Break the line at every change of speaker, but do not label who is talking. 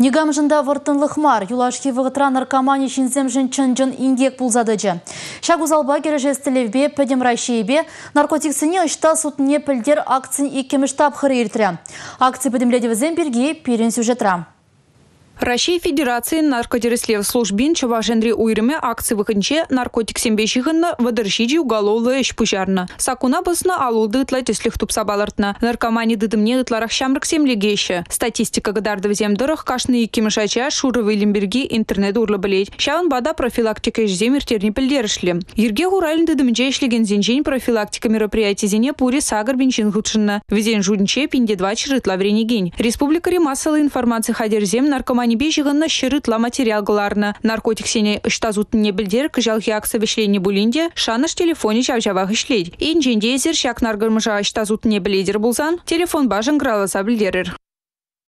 Негамжында вұртынлық мар, юлашки вғытра наркомани шинзем жын чын ингек пулзадыжы. Шагузалба кережестілевбе, пәдем райшейбе, наркотиксіне ұшта сутыне пілдер акцин икеміштап хыры иртірі. Акция пәдемледевізен бірге перен сюжетра.
Россия Федерации наркодереслев службин чавашендри уйрыме акции выхынче наркотик сембе шығынны вадыршиджи уголовлы эш пужарны. Сакуна басына алулды ытла теслих тупса. Наркомани дыдымне ытларах шамрык. Статистика гадарды вземдырых кашны кимышача шуровы лимберги интернет урлы білет. Шавын бада профилактика ежзем иртерни пілдерішлі. Ерге хуралин зенжень профилактика мероприятий зене пури сагар бенчин худшынна. Везен жуднче пинде два чырытла вренегень. Республика массовой информации хадерзем наркомани Манибе жығынна шырытла материалғыларны. Наркотик сене не білдер күжалғы аксы вішлені бұлінде шаныш телефоне жавжавағы ішлейд. Инженде езір шак наргырмыжа не біледер болсан, телефон бажын граласа білдерір.